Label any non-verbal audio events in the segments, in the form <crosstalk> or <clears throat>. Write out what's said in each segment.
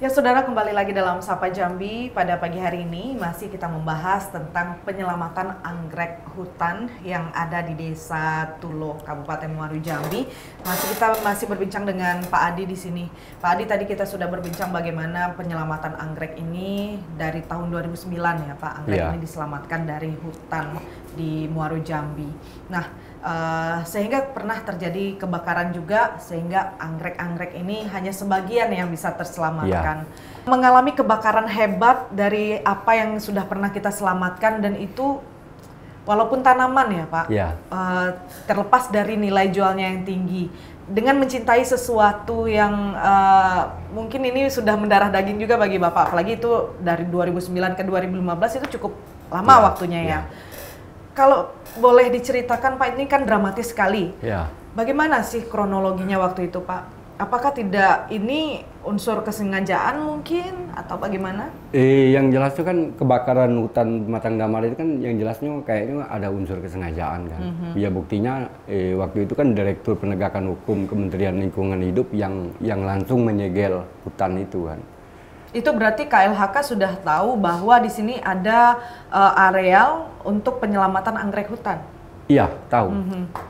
Ya saudara kembali lagi dalam Sapa Jambi pada pagi hari ini masih kita membahas tentang penyelamatan anggrek hutan yang ada di Desa Tulo Kabupaten Muaru Jambi. Masih kita masih berbincang dengan Pak Adi di sini. Pak Adi tadi kita sudah berbincang bagaimana penyelamatan anggrek ini dari tahun 2009 ya Pak. Anggrek Iya. ini diselamatkan dari hutan di Muaru Jambi. Nah, eh, sehingga pernah terjadi kebakaran juga sehingga anggrek-anggrek ini hanya sebagian yang bisa terselamatkan. Mengalami kebakaran hebat dari apa yang sudah pernah kita selamatkan dan itu walaupun tanaman ya Pak, Ya. eh, terlepas dari nilai jualnya yang tinggi, dengan mencintai sesuatu yang eh, mungkin ini sudah mendarah daging juga bagi Bapak, apalagi itu dari 2009 ke 2015 itu cukup lama Ya, waktunya ya. ya. Kalau boleh diceritakan Pak, ini kan dramatis sekali. Ya. Bagaimana sih kronologinya waktu itu Pak? Apakah tidak ini unsur kesengajaan mungkin atau bagaimana? Eh, yang jelas itu kan kebakaran hutan Matang Damar itu kan yang jelasnya kayaknya ada unsur kesengajaan kan. Ya buktinya eh, waktu itu kan Direktur Penegakan Hukum Kementerian Lingkungan Hidup yang yang langsung menyegel hutan itu kan. Itu berarti KLHK sudah tahu bahwa di sini ada eh, areal untuk penyelamatan anggrek hutan. Iya tahu.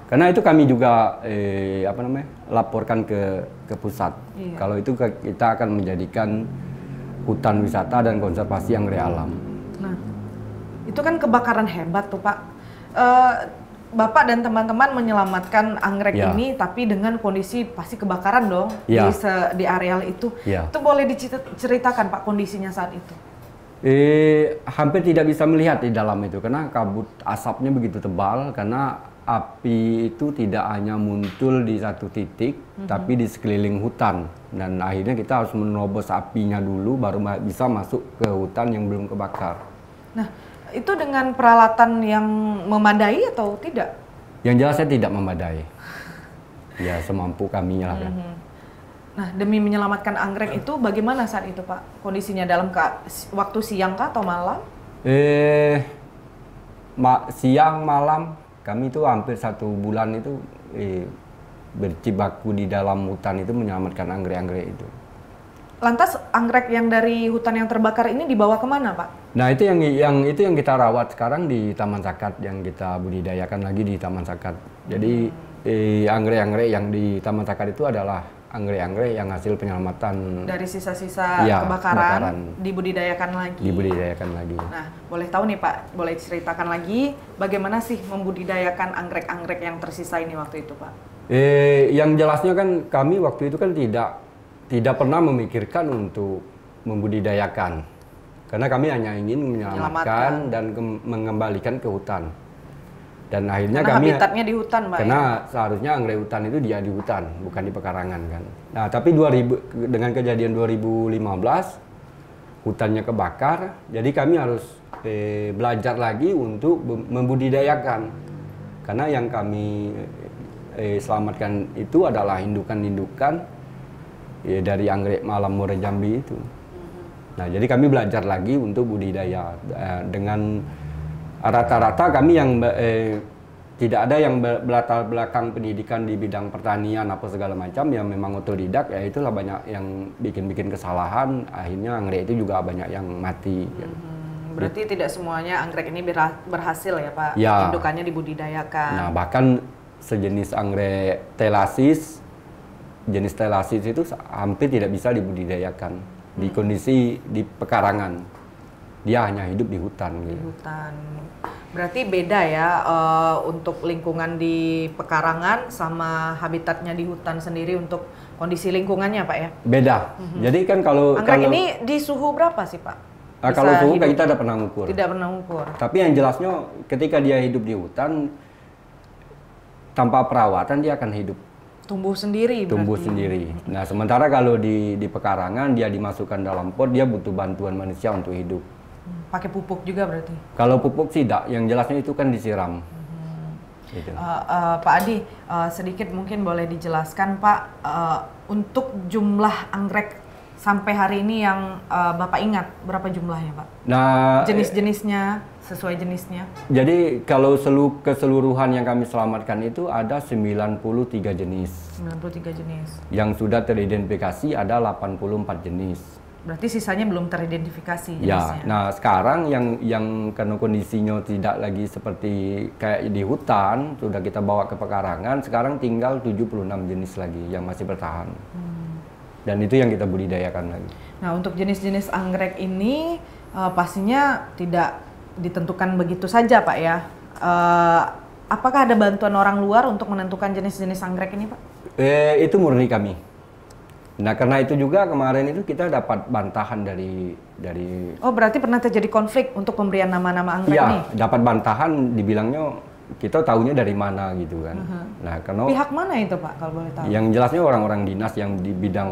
Karena itu kami juga eh, apa namanya laporkan ke ke pusat. Iya. Kalau itu ke- kita akan menjadikan hutan wisata dan konservasi yang realam. Nah, itu kan kebakaran hebat tuh Pak. Eh, Bapak dan teman-teman menyelamatkan anggrek Ya. ini, tapi dengan kondisi pasti kebakaran dong di Ya. se- di areal itu. Ya. Itu boleh diceritakan Pak kondisinya saat itu. Eh, hampir tidak bisa melihat di dalam itu karena kabut asapnya begitu tebal karena api itu tidak hanya muncul di satu titik tapi di sekeliling hutan dan akhirnya kita harus menerobos apinya dulu baru bisa masuk ke hutan yang belum kebakar. Nah, itu dengan peralatan yang memadai atau tidak? Yang jelas saya tidak memadai. Ya semampu kami lah kan. Nah, demi menyelamatkan anggrek itu bagaimana saat itu, Pak? Kondisinya dalam ka- waktu siang kah atau malam? Eh ma- siang malam kami itu hampir satu bulan itu eh, bercibaku di dalam hutan itu menyelamatkan anggrek-anggrek itu. Lantas anggrek yang dari hutan yang terbakar ini dibawa ke mana, Pak? Nah itu yang yang itu yang kita rawat sekarang di Taman Sakat yang kita budidayakan lagi di Taman Sakat. Jadi eh, anggrek-anggrek yang di Taman Sakat itu adalah anggrek-anggrek yang hasil penyelamatan Dari sisa-sisa Iya, kebakaran, kebakaran. dibudidayakan lagi. dibudidayakan lagi. Nah, boleh tahu nih Pak, boleh ceritakan lagi bagaimana sih membudidayakan anggrek-anggrek yang tersisa ini waktu itu, Pak? Eh, yang jelasnya kan kami waktu itu kan tidak tidak pernah memikirkan untuk membudidayakan, karena kami hanya ingin menyelamatkan dan ke- mengembalikan ke hutan. Dan akhirnya Karena kami habitatnya di hutan, ya? karena seharusnya anggrek hutan itu dia di hutan, bukan di pekarangan kan. Nah tapi 2000 dengan kejadian 2015 hutannya kebakar, jadi kami harus eh, belajar lagi untuk membudidayakan. Karena yang kami eh, selamatkan itu adalah indukan-indukan ya, dari anggrek malam Muara Jambi itu. Nah, jadi kami belajar lagi untuk budidaya Eh, dengan rata-rata kami yang eh, tidak ada yang berlatar belakang pendidikan di bidang pertanian apa segala macam yang memang otodidak ya itulah banyak yang bikin-bikin kesalahan akhirnya anggrek itu juga banyak yang mati. Hmm, berarti tidak semuanya anggrek ini berha- berhasil ya, Pak? Ya. Indukannya dibudidayakan. Nah, bahkan sejenis anggrek telasis jenis telasis itu hampir tidak bisa dibudidayakan di kondisi di pekarangan. Dia hanya hidup di hutan di gitu. hutan. Berarti beda ya eh, untuk lingkungan di pekarangan sama habitatnya di hutan sendiri untuk kondisi lingkungannya, Pak ya. Beda. Jadi kan kalau Anggrek kalau ini di suhu berapa sih, Pak? ah, Bisa kalau suhu hidup? kita ada pernah ngukur. Tidak pernah ukur. Tapi yang jelasnya ketika dia hidup di hutan tanpa perawatan dia akan hidup Tumbuh sendiri tumbuh berarti. sendiri. Nah, sementara kalau di di pekarangan dia dimasukkan dalam pot dia butuh bantuan manusia untuk hidup. Hmm, Pakai pupuk juga berarti. Kalau pupuk tidak, yang jelasnya itu kan disiram. Gitu. Eh, eh, Pak Adi, eh, sedikit mungkin boleh dijelaskan Pak eh, untuk jumlah anggrek sampai hari ini yang eh, Bapak ingat berapa jumlahnya Pak? Nah, Jenis-jenisnya sesuai jenisnya. jadi kalau selu keseluruhan yang kami selamatkan itu ada 93 jenis. 93 jenis. Yang sudah teridentifikasi ada 84 jenis. Berarti sisanya belum teridentifikasi Ya, jenisnya. nah sekarang yang yang karena kondisinya tidak lagi seperti kayak di hutan, sudah kita bawa ke pekarangan, sekarang tinggal 76 jenis lagi yang masih bertahan. Dan itu yang kita budidayakan lagi. Nah, untuk jenis-jenis anggrek ini eh, pastinya tidak ditentukan begitu saja, Pak ya. Eh, apakah ada bantuan orang luar untuk menentukan jenis-jenis anggrek ini, Pak? Eh, itu murni kami. Nah, karena itu juga kemarin itu kita dapat bantahan dari dari Oh, berarti pernah terjadi konflik untuk pemberian nama-nama anggrek ini? Iya, dapat bantahan dibilangnya kita tahunya dari mana gitu kan. Nah, karena Pihak mana itu, Pak, kalau boleh tahu? yang jelasnya orang-orang dinas yang di bidang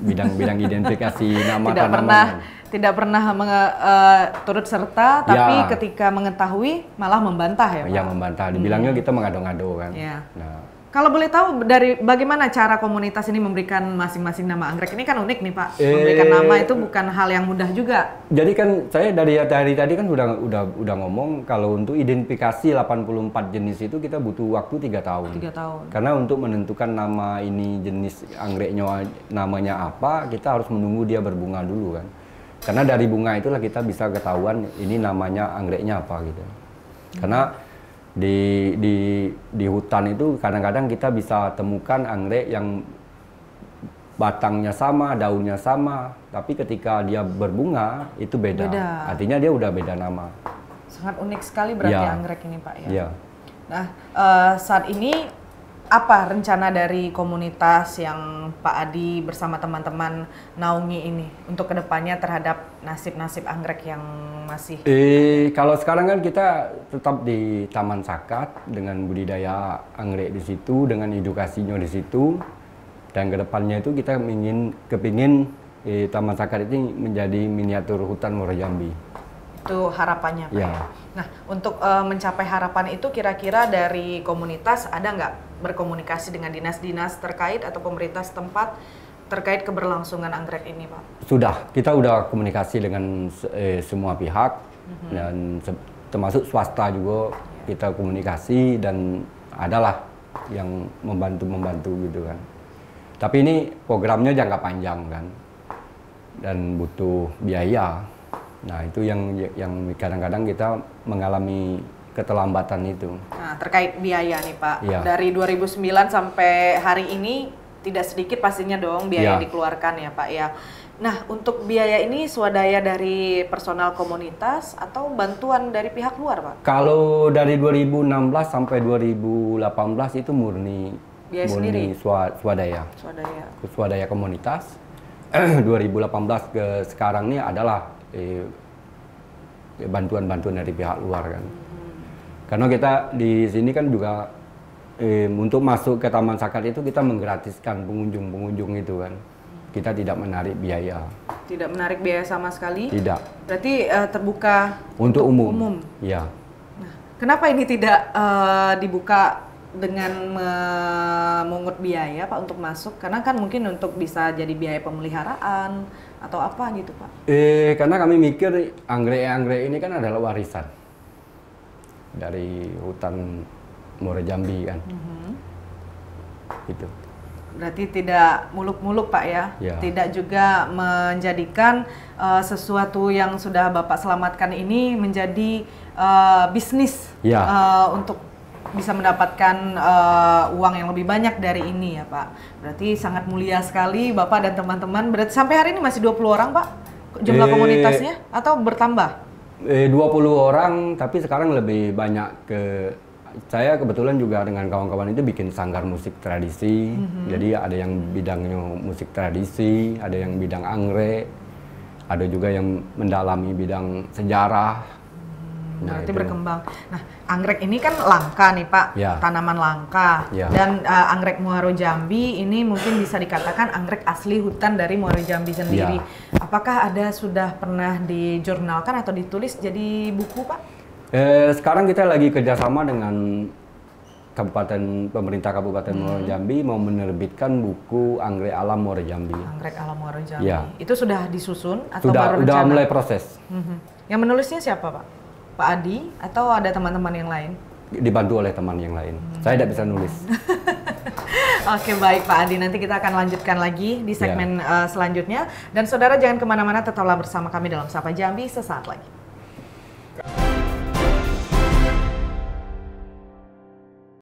bidang-bidang <laughs> identifikasi nama tidak tanaman. pernah tidak pernah menge- eh, turut serta, tapi Ya. ketika mengetahui malah membantah ya, Pak? yang membantah. Dibilangnya kita mengado-ngado kan. Iya. Nah, Kalau boleh tahu dari bagaimana cara komunitas ini memberikan masing-masing nama anggrek ini kan unik nih Pak. Eh. Memberikan nama itu bukan hal yang mudah juga. jadi kan saya dari dari tadi kan udah udah udah ngomong kalau untuk identifikasi 84 jenis itu kita butuh waktu tiga tahun. Tiga tahun. Karena untuk menentukan nama ini jenis anggreknya namanya apa, kita harus menunggu dia berbunga dulu kan. Karena dari bunga itulah kita bisa ketahuan ini namanya anggreknya apa gitu. Karena di di di hutan itu kadang-kadang kita bisa temukan anggrek yang batangnya sama, daunnya sama, tapi ketika dia berbunga itu beda. Beda. Artinya dia udah beda nama. Sangat unik sekali berarti Ya. anggrek ini Pak ya. Iya. Nah eh, saat ini apa rencana dari komunitas yang Pak Adi bersama teman-teman naungi ini untuk ke depannya terhadap nasib-nasib anggrek yang masih Eh, kalau sekarang kan kita tetap di Taman Sakat dengan budidaya anggrek di situ, dengan edukasinya di situ, dan ke depannya itu kita ingin kepingin eh, Taman Sakat ini menjadi miniatur hutan Muara Jambi. itu harapannya Pak. Ya. Nah untuk eh, mencapai harapan itu kira-kira dari komunitas ada nggak berkomunikasi dengan dinas-dinas terkait atau pemerintah setempat terkait keberlangsungan anggrek ini Pak? Sudah, kita udah komunikasi dengan eh, semua pihak dan se- termasuk swasta juga kita komunikasi dan adalah yang membantu-membantu gitu kan. Tapi ini programnya jangka panjang kan dan butuh biaya. Nah itu yang yang kadang-kadang kita mengalami keterlambatan itu. Terkait biaya nih Pak, Iya. dari 2009 sampai hari ini tidak sedikit pastinya dong biaya yang Iya. dikeluarkan ya Pak ya. Nah, untuk biaya ini swadaya dari personal komunitas atau bantuan dari pihak luar Pak? Kalau dari 2016 sampai 2018 itu murni Biaya murni sendiri? swa- swadaya. Swadaya. swadaya komunitas <clears throat> 2018 ke sekarang ini adalah eh, bantuan-bantuan dari pihak luar kan. Karena kita di sini kan juga eh, untuk masuk ke Taman Sakat itu kita menggratiskan pengunjung-pengunjung itu kan. Kita tidak menarik biaya, Tidak menarik biaya sama sekali. tidak. Berarti eh, terbuka Untuk, umum. umum. Ya. Nah, kenapa ini tidak eh, dibuka dengan memungut biaya Pak untuk masuk? Karena kan mungkin untuk bisa jadi biaya pemeliharaan atau apa gitu Pak? Eh, karena kami mikir anggrek-anggrek ini kan adalah warisan dari hutan Muara Jambi kan. Gitu. Berarti tidak muluk-muluk Pak ya? Ya. Tidak juga menjadikan eh, sesuatu yang sudah Bapak selamatkan ini menjadi eh, bisnis Ya. eh, untuk bisa mendapatkan eh, uang yang lebih banyak dari ini ya Pak. Berarti sangat mulia sekali Bapak dan teman-teman. Berarti sampai hari ini masih 20 orang Pak jumlah Eh, komunitasnya atau bertambah? Eh, 20 orang, tapi sekarang lebih banyak ke saya kebetulan juga dengan kawan-kawan itu bikin sanggar musik tradisi. Jadi ada yang bidangnya musik tradisi, ada yang bidang anggrek, ada juga yang mendalami bidang sejarah. Nah, Berarti itu. berkembang. Nah, anggrek ini kan langka nih Pak, Ya. tanaman langka. Ya. Dan uh, anggrek Muaro Jambi ini mungkin bisa dikatakan anggrek asli hutan dari Muaro Jambi sendiri. Ya. Apakah ada sudah pernah dijurnalkan atau ditulis jadi buku Pak? Eh, sekarang kita lagi kerjasama dengan Kabupaten pemerintah Kabupaten Muara Jambi mau menerbitkan buku anggrek alam Muara Jambi. Anggrek alam Muaro Jambi. Ya. Itu sudah disusun atau Sudah baru udah rencana? mulai proses. Mhm. Yang menulisnya siapa Pak? Pak Adi atau ada teman-teman yang lain? dibantu oleh teman yang lain. Saya tidak bisa nulis. <laughs> Oke baik Pak Adi, nanti kita akan lanjutkan lagi di segmen uh, selanjutnya. Dan saudara jangan ke mana-mana, tetaplah bersama kami dalam Sapa Jambi sesaat lagi.